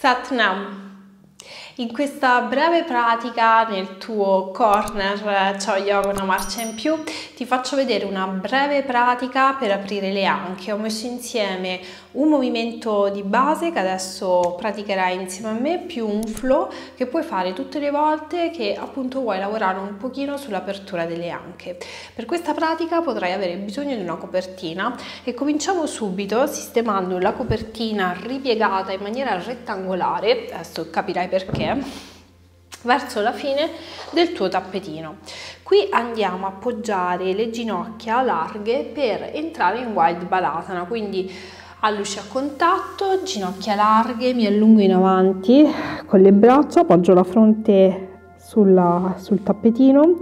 Satnam. In questa breve pratica nel tuo corner Ciao Yoga una marcia in più ti faccio vedere una breve pratica per aprire le anche. Ho messo insieme un movimento di base che adesso praticherai insieme a me più un flow che puoi fare tutte le volte che appunto vuoi lavorare un pochino sull'apertura delle anche. Per questa pratica potrai avere bisogno di una copertina e cominciamo subito sistemando la copertina ripiegata in maniera rettangolare, adesso capirai perché verso la fine del tuo tappetino. Qui andiamo a appoggiare le ginocchia larghe per entrare in Wild Balasana, quindi alluce a contatto, ginocchia larghe, mi allungo in avanti con le braccia, appoggio la fronte sulla, sul tappetino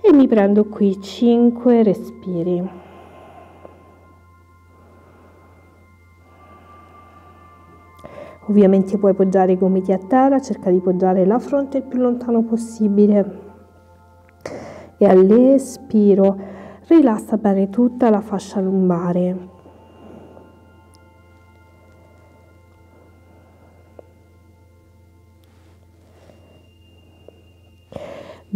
e mi prendo qui 5 respiri. Ovviamente puoi poggiare i gomiti a terra, cerca di poggiare la fronte il più lontano possibile e all'espiro rilassa bene tutta la fascia lombare.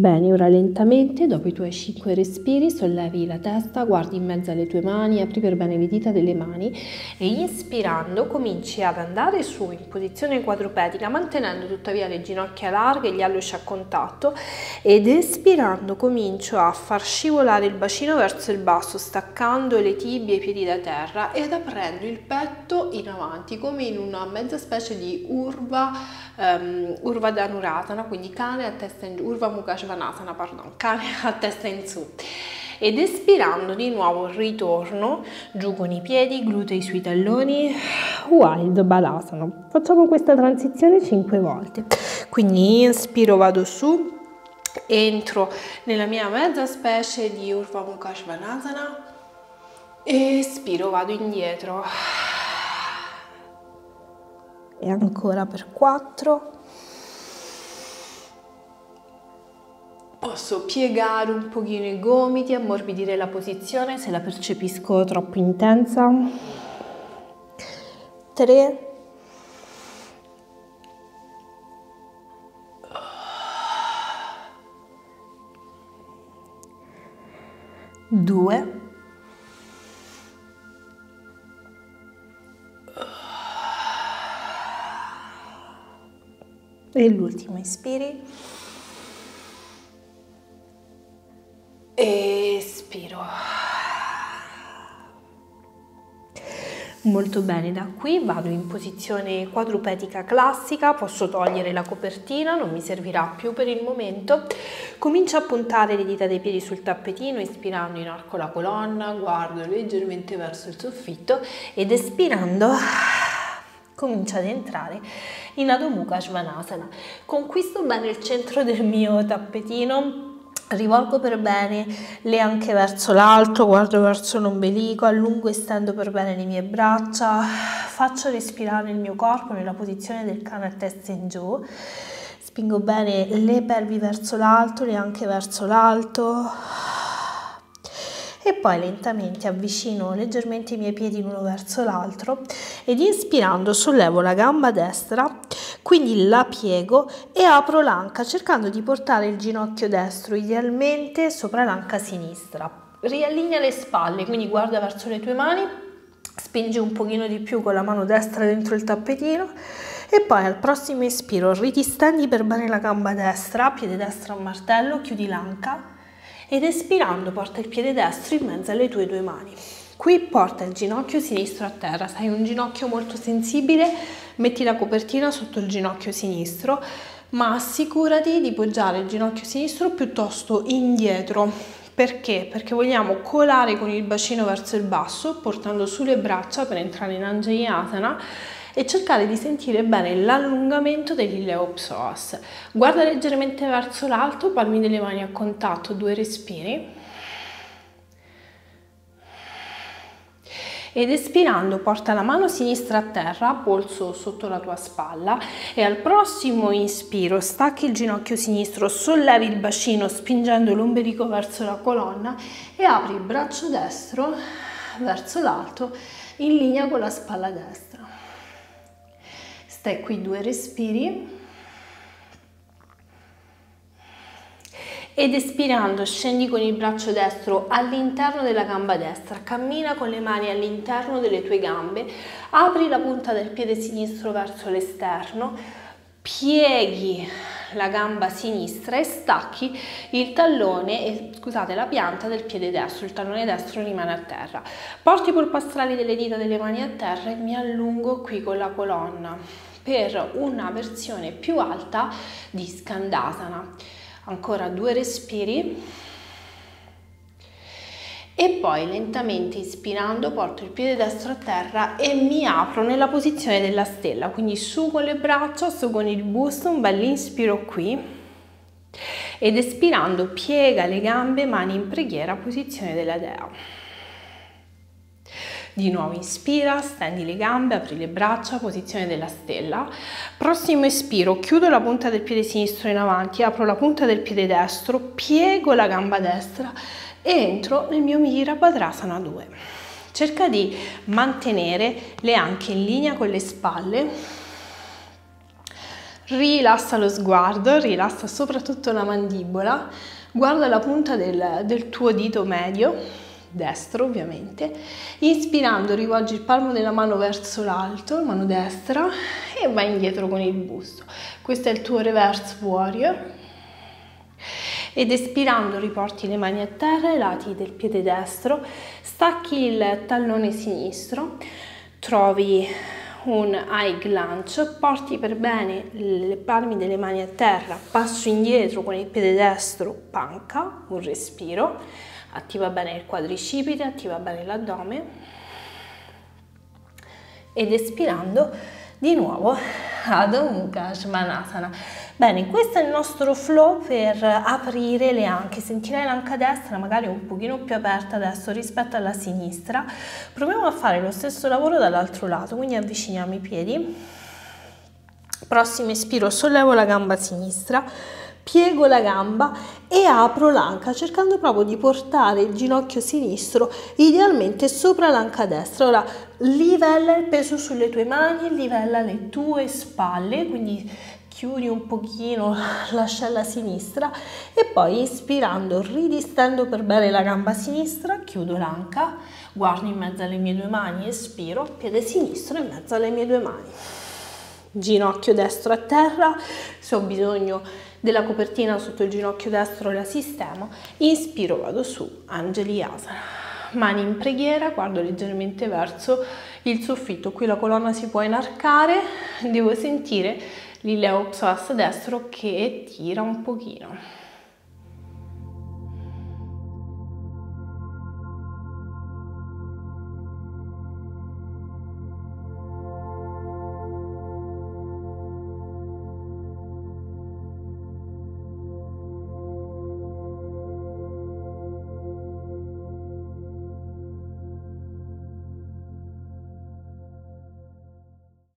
Bene, ora lentamente, dopo i tuoi 5 respiri, sollevi la testa, guardi in mezzo alle tue mani, apri per bene le dita delle mani e inspirando cominci ad andare su in posizione quadrupedica, mantenendo tuttavia le ginocchia larghe e gli alluci a contatto ed espirando comincio a far scivolare il bacino verso il basso, staccando le tibie e i piedi da terra ed aprendo il petto in avanti come in una mezza specie di urva, um, urva dhanuratana, quindi cane a testa in giù, urva mukha Svanasana, pardon, cane a testa in su. Ed espirando di nuovo ritorno giù con i piedi, glutei sui talloni, Wild Balasana. Facciamo questa transizione 5 volte. Quindi inspiro, vado su, entro nella mia mezza specie di Urva Mukha Svanasana, espiro, vado indietro. E ancora per 4 Posso piegare un pochino i gomiti, ammorbidire la posizione se la percepisco troppo intensa. 3 2 e l'ultimo ispiri Espiro. Molto bene, da qui vado in posizione quadrupedica classica, posso togliere la copertina, non mi servirà più per il momento. Comincio a puntare le dita dei piedi sul tappetino, ispirando in arco la colonna, guardo leggermente verso il soffitto ed espirando comincio ad entrare in Adho Svanasana. Conquisto bene il centro del mio tappetino, rivolgo per bene le anche verso l'alto, guardo verso l'ombelico, allungo e stendo per bene le mie braccia, faccio respirare il mio corpo nella posizione del cane a testa in giù, spingo bene le pelvi verso l'alto, le anche verso l'alto e poi lentamente avvicino leggermente i miei piedi l'uno verso l'altro ed inspirando sollevo la gamba destra quindi la piego e apro l'anca cercando di portare il ginocchio destro idealmente sopra l'anca sinistra. Riallinea le spalle, quindi guarda verso le tue mani, spingi un pochino di più con la mano destra dentro il tappetino e poi al prossimo espiro ritistendi per bene la gamba destra, piede destro a martello, chiudi l'anca ed espirando porta il piede destro in mezzo alle tue due mani. Qui porta il ginocchio sinistro a terra, se hai un ginocchio molto sensibile metti la copertina sotto il ginocchio sinistro, ma assicurati di poggiare il ginocchio sinistro piuttosto indietro. Perché? Perché vogliamo colare con il bacino verso il basso, portando sulle braccia per entrare in Anjayatana e cercare di sentire bene l'allungamento dell'ileo psoas. Guarda leggermente verso l'alto, palmi delle mani a contatto, due respiri. ed espirando porta la mano sinistra a terra, polso sotto la tua spalla e al prossimo inspiro stacchi il ginocchio sinistro, sollevi il bacino spingendo l'ombelico verso la colonna e apri il braccio destro verso l'alto in linea con la spalla destra. Stai qui due respiri. ed espirando scendi con il braccio destro all'interno della gamba destra, cammina con le mani all'interno delle tue gambe, apri la punta del piede sinistro verso l'esterno, pieghi la gamba sinistra e stacchi il tallone, scusate, la pianta del piede destro, il tallone destro rimane a terra. Porti i polpastrali delle dita delle mani a terra e mi allungo qui con la colonna per una versione più alta di Skandasana. Ancora due respiri e poi lentamente ispirando porto il piede destro a terra e mi apro nella posizione della stella, quindi su con le braccia, su con il busto, un bel inspiro qui ed espirando piega le gambe, mani in preghiera, posizione della dea. Di nuovo inspira, stendi le gambe, apri le braccia, posizione della stella. Prossimo espiro, chiudo la punta del piede sinistro in avanti, apro la punta del piede destro, piego la gamba destra entro nel mio Virabhadrasana 2. Cerca di mantenere le anche in linea con le spalle, rilassa lo sguardo, rilassa soprattutto la mandibola, guarda la punta del, del tuo dito medio, destro ovviamente, inspirando rivolgi il palmo della mano verso l'alto, mano destra e vai indietro con il busto. Questo è il tuo reverse warrior. Ed espirando riporti le mani a terra ai lati del piede destro, stacchi il tallone sinistro, trovi un high lunge, porti per bene le palme delle mani a terra, passo indietro con il piede destro, panca, un respiro, attiva bene il quadricipite, attiva bene l'addome ed espirando di nuovo Adho Mukha Svanasana. Bene, questo è il nostro flow per aprire le anche. Sentirai l'anca destra magari un pochino più aperta adesso rispetto alla sinistra. Proviamo a fare lo stesso lavoro dall'altro lato, quindi avviciniamo i piedi. Prossimo espiro, sollevo la gamba sinistra, piego la gamba e apro l'anca cercando proprio di portare il ginocchio sinistro idealmente sopra l'anca destra. Ora livella il peso sulle tue mani, livella le tue spalle, quindi chiudi un pochino l'ascella sinistra e poi ispirando ridistendo per bene la gamba sinistra, chiudo l'anca, guardo in mezzo alle mie due mani, espiro, piede sinistro in mezzo alle mie due mani. Ginocchio destro a terra, se ho bisogno della copertina sotto il ginocchio destro la sistema, inspiro, vado su, Angeli Asana. Mani in preghiera, guardo leggermente verso il soffitto, qui la colonna si può inarcare, devo sentire l'ileo psoas destro che tira un pochino.